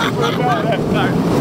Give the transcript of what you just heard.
no.